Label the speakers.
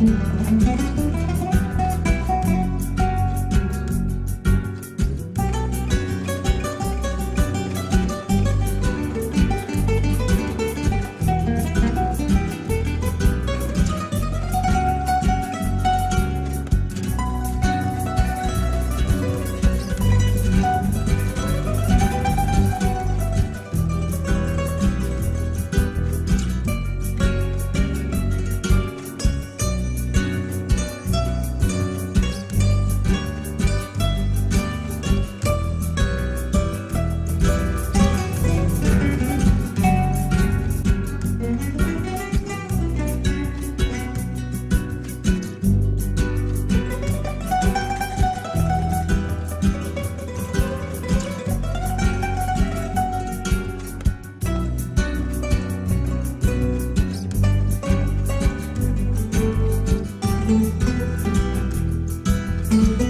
Speaker 1: うん。Thank you.